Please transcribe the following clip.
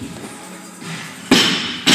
Thank you.